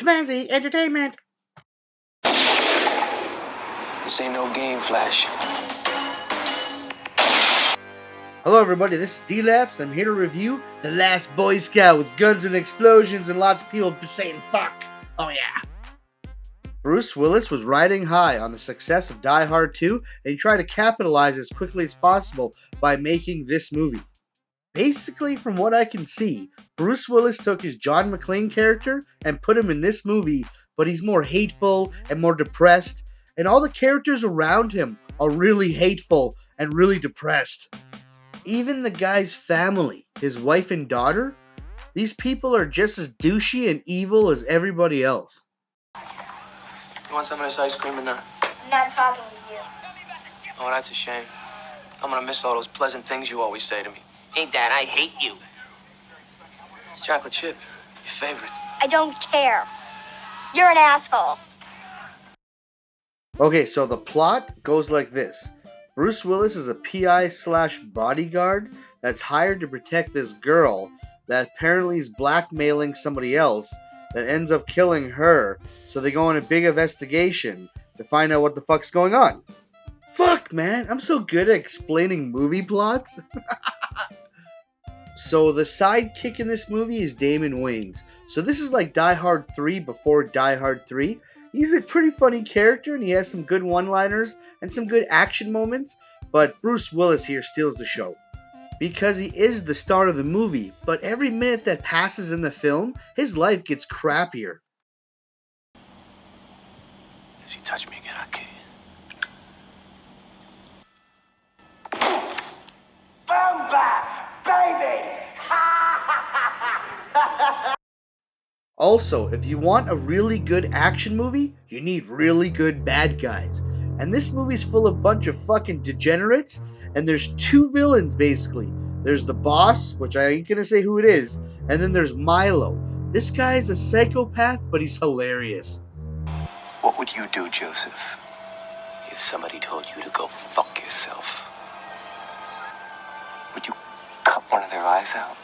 Tomasi Entertainment. This ain't no game, Flash. Hello, everybody. This is D-Laps. I'm here to review The Last Boy Scout with guns and explosions and lots of people saying fuck. Oh, yeah. Bruce Willis was riding high on the success of Die Hard 2, and he tried to capitalize as quickly as possible by making this movie. Basically, from what I can see, Bruce Willis took his John McClane character and put him in this movie, but he's more hateful and more depressed, and all the characters around him are really hateful and really depressed. Even the guy's family, his wife and daughter, these people are just as douchey and evil as everybody else. You want some of this ice cream or not? I'm not talking to you. Oh, that's a shame. I'm gonna miss all those pleasant things you always say to me. Hey, Dad, I hate you. It's chocolate chip, your favorite. I don't care. You're an asshole. Okay, so the plot goes like this Bruce Willis is a PI slash bodyguard that's hired to protect this girl that apparently is blackmailing somebody else that ends up killing her. So they go on a big investigation to find out what the fuck's going on. Fuck, man, I'm so good at explaining movie plots. so the sidekick in this movie is Damon Wayans. So this is like Die Hard 3 before Die Hard 3. He's a pretty funny character and he has some good one-liners and some good action moments, but Bruce Willis here steals the show because he is the star of the movie, but every minute that passes in the film, his life gets crappier. If you touch me again, I'll kill you. Also, if you want a really good action movie, you need really good bad guys. And this movie's full of bunch of fucking degenerates, and there's two villains basically. There's the boss, which I ain't gonna say who it is, and then there's Milo. This guy's a psychopath, but he's hilarious. What would you do, Joseph, if somebody told you to go fuck yourself? Would you cut one of their eyes out?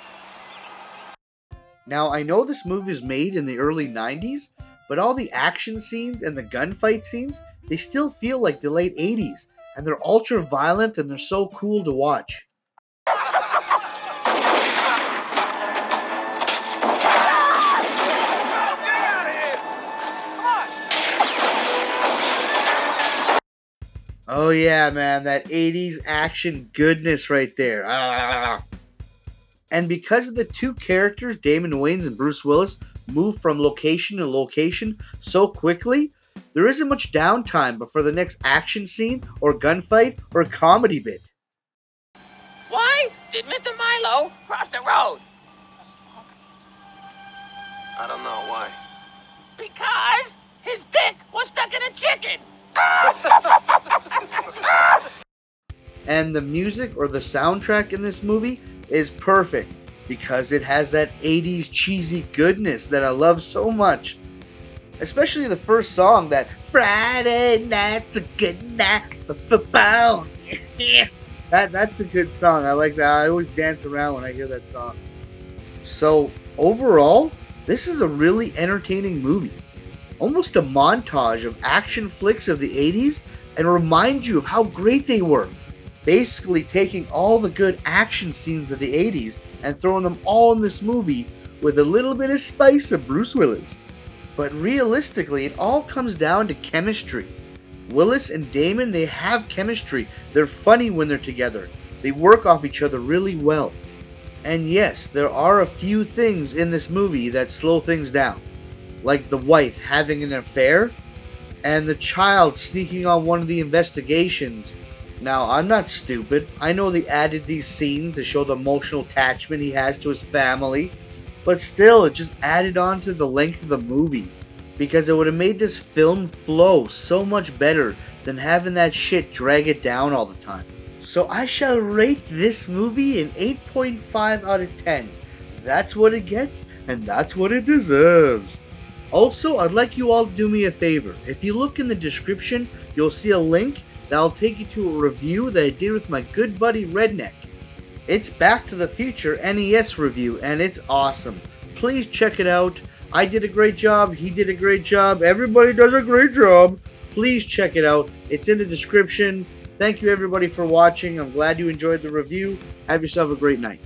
Now, I know this movie was made in the early 90s, but all the action scenes and the gunfight scenes, they still feel like the late 80s, and they're ultra violent and they're so cool to watch. Oh yeah, man, that 80s action goodness right there. Ah. And because of the two characters, Damon Wayans and Bruce Willis, move from location to location so quickly, there isn't much downtime before the next action scene or gunfight or comedy bit. Why did Mr. Milo cross the road? I don't know why. Because his dick was stuck in a chicken. And the music or the soundtrack in this movie is perfect because it has that 80s cheesy goodness that I love so much. Especially the first song, that Friday night's a good night for football. that that's a good song. I like that. I always dance around when I hear that song. So overall, this is a really entertaining movie. Almost a montage of action flicks of the 80s and remind you of how great they were basically taking all the good action scenes of the 80s and throwing them all in this movie with a little bit of spice of Bruce Willis. But realistically, it all comes down to chemistry. Willis and Damon, they have chemistry. They're funny when they're together. They work off each other really well. And yes, there are a few things in this movie that slow things down. Like the wife having an affair, and the child sneaking on one of the investigations now, I'm not stupid. I know they added these scenes to show the emotional attachment he has to his family, but still, it just added on to the length of the movie. Because it would have made this film flow so much better than having that shit drag it down all the time. So I shall rate this movie an 8.5 out of 10. That's what it gets, and that's what it deserves. Also, I'd like you all to do me a favor. If you look in the description, you'll see a link that'll take you to a review that I did with my good buddy Redneck. It's Back to the Future NES review, and it's awesome. Please check it out. I did a great job. He did a great job. Everybody does a great job. Please check it out. It's in the description. Thank you, everybody, for watching. I'm glad you enjoyed the review. Have yourself a great night.